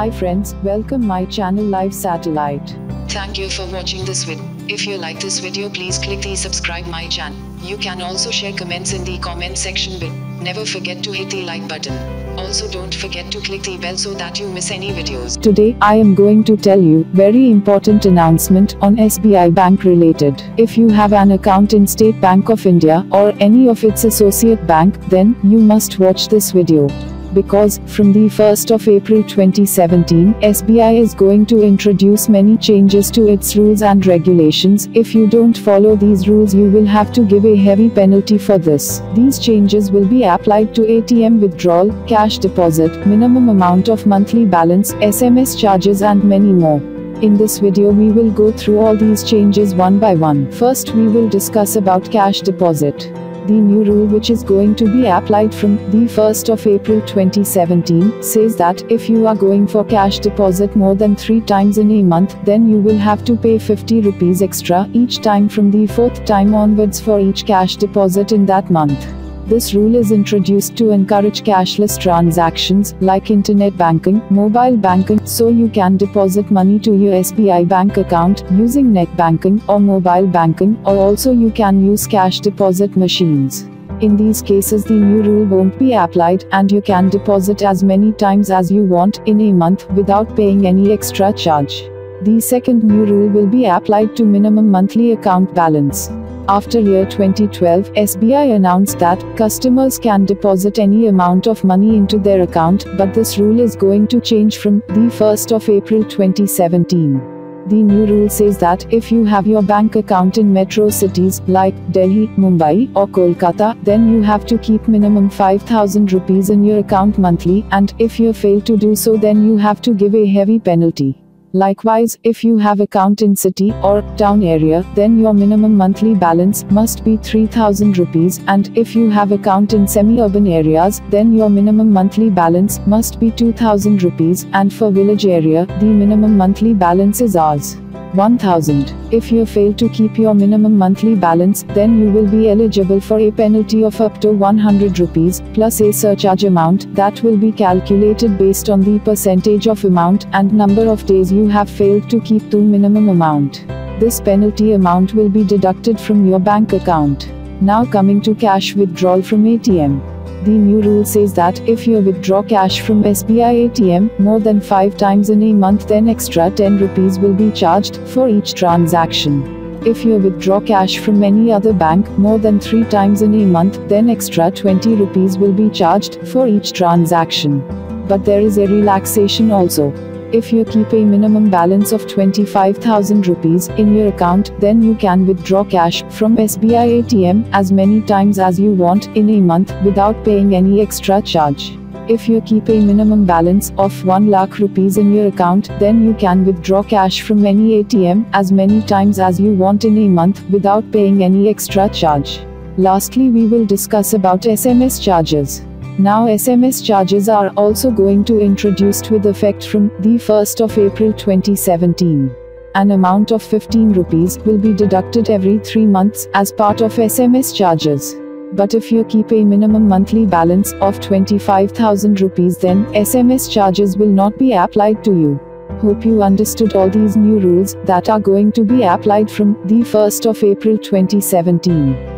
Hi friends, welcome my channel Live Satellite. Thank you for watching this video. If you like this video please click the subscribe my channel. You can also share comments in the comment section below. Never forget to hit the like button. Also don't forget to click the bell so that you miss any videos. Today I am going to tell you very important announcement on SBI Bank related. If you have an account in State Bank of India or any of its associate bank then you must watch this video because from the 1st of April 2017, SBI is going to introduce many changes to its rules and regulations. If you don't follow these rules, you will have to give a heavy penalty for this. These changes will be applied to ATM withdrawal, cash deposit, minimum amount of monthly balance, SMS charges and many more. In this video we will go through all these changes one by one. First we will discuss about cash deposit the new rule which is going to be applied from the 1st of April 2017 says that if you are going for cash deposit more than 3 times in a month then you will have to pay 50 rupees extra each time from the fourth time onwards for each cash deposit in that month. This rule is introduced to encourage cashless transactions like internet banking, mobile banking, so you can deposit money to your SBI bank account using net banking or mobile banking, or also you can use cash deposit machines. In these cases the new rule won't be applied and you can deposit as many times as you want in a month without paying any extra charge. The second new rule will be applied to minimum monthly account balance. After year 2012, SBI announced that customers can deposit any amount of money into their account, but this rule is going to change from the 1st of April 2017. The new rule says that if you have your bank account in metro cities like Delhi, Mumbai, or Kolkata, then you have to keep minimum 5000 rupees in your account monthly, and if you fail to do so, then you have to give a heavy penalty. Likewise, if you have account in city or town area, then your minimum monthly balance must be 3000 rupees and if you have account in semi-urban areas, then your minimum monthly balance must be 2000 rupees and for village area, the minimum monthly balance is ours. 1000. If you fail to keep your minimum monthly balance, then you will be eligible for a penalty of up to 100 rupees, plus a surcharge amount that will be calculated based on the percentage of amount and number of days you have failed to keep the minimum amount. This penalty amount will be deducted from your bank account. Now coming to cash withdrawal from ATM. The new rule says that if you withdraw cash from SBI ATM more than 5 times in a month then extra 10 rupees will be charged for each transaction. If you withdraw cash from any other bank more than 3 times in a month then extra 20 rupees will be charged for each transaction. But there is a relaxation also. If you keep a minimum balance of 25,000 rupees in your account, then you can withdraw cash from SBI ATM as many times as you want in a month without paying any extra charge. If you keep a minimum balance of 1 lakh rupees in your account, then you can withdraw cash from any ATM as many times as you want in a month without paying any extra charge. Lastly, we will discuss about SMS charges. Now SMS charges are also going to introduced with effect from the 1st of April 2017. An amount of 15 rupees will be deducted every 3 months as part of SMS charges. But if you keep a minimum monthly balance of 25,000 rupees then SMS charges will not be applied to you. Hope you understood all these new rules that are going to be applied from the 1st of April 2017.